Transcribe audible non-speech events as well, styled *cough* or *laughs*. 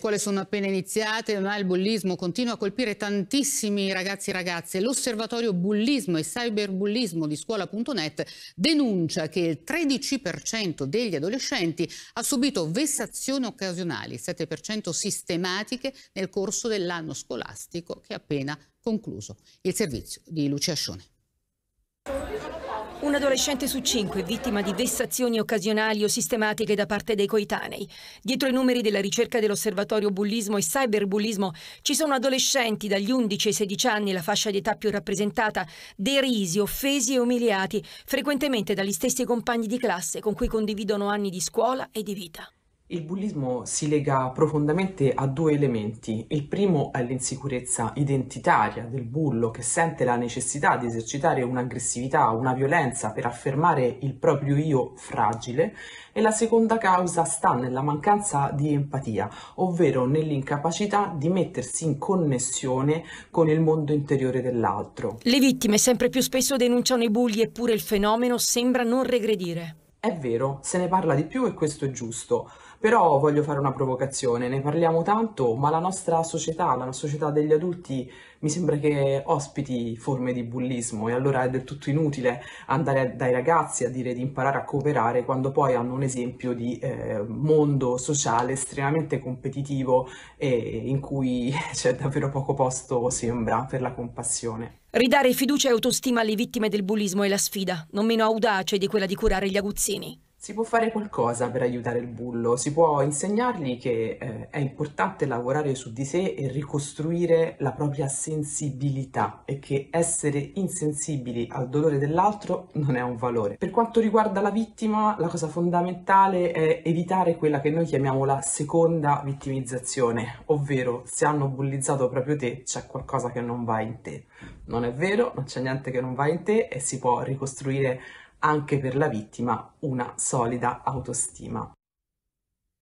scuole sono appena iniziate, ma il bullismo continua a colpire tantissimi ragazzi e ragazze. L'osservatorio bullismo e cyberbullismo di scuola.net denuncia che il 13% degli adolescenti ha subito vessazioni occasionali, 7% sistematiche nel corso dell'anno scolastico che è appena concluso. Il servizio di Lucia Scione. Un adolescente su cinque è vittima di vessazioni occasionali o sistematiche da parte dei coetanei. Dietro i numeri della ricerca dell'osservatorio bullismo e cyberbullismo ci sono adolescenti dagli 11 ai 16 anni, la fascia di età più rappresentata, derisi, offesi e umiliati, frequentemente dagli stessi compagni di classe con cui condividono anni di scuola e di vita. Il bullismo si lega profondamente a due elementi. Il primo è l'insicurezza identitaria del bullo che sente la necessità di esercitare un'aggressività, una violenza per affermare il proprio io fragile e la seconda causa sta nella mancanza di empatia, ovvero nell'incapacità di mettersi in connessione con il mondo interiore dell'altro. Le vittime sempre più spesso denunciano i bulli eppure il fenomeno sembra non regredire. È vero, se ne parla di più e questo è giusto. Però voglio fare una provocazione, ne parliamo tanto, ma la nostra società, la società degli adulti, mi sembra che ospiti forme di bullismo e allora è del tutto inutile andare dai ragazzi a dire di imparare a cooperare quando poi hanno un esempio di eh, mondo sociale estremamente competitivo e in cui *laughs* c'è davvero poco posto, sembra, per la compassione. Ridare fiducia e autostima alle vittime del bullismo è la sfida, non meno audace di quella di curare gli aguzzini. Si può fare qualcosa per aiutare il bullo, si può insegnargli che eh, è importante lavorare su di sé e ricostruire la propria sensibilità e che essere insensibili al dolore dell'altro non è un valore. Per quanto riguarda la vittima, la cosa fondamentale è evitare quella che noi chiamiamo la seconda vittimizzazione, ovvero se hanno bullizzato proprio te c'è qualcosa che non va in te. Non è vero, non c'è niente che non va in te e si può ricostruire anche per la vittima una solida autostima.